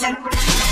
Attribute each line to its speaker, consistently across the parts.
Speaker 1: César.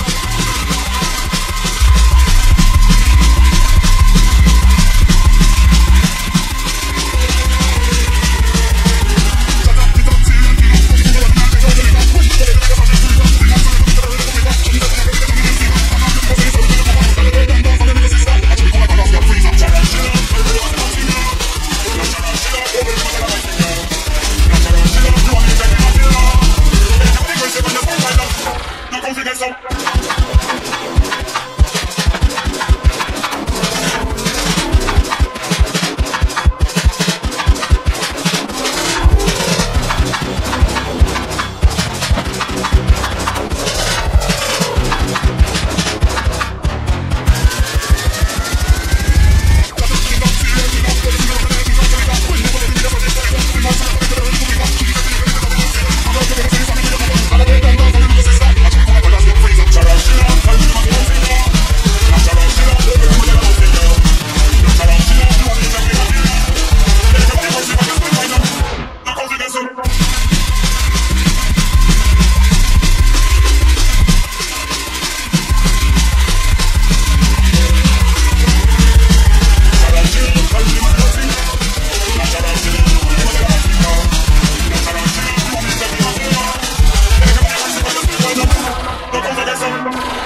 Speaker 1: you.